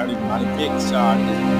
Early money pick shot.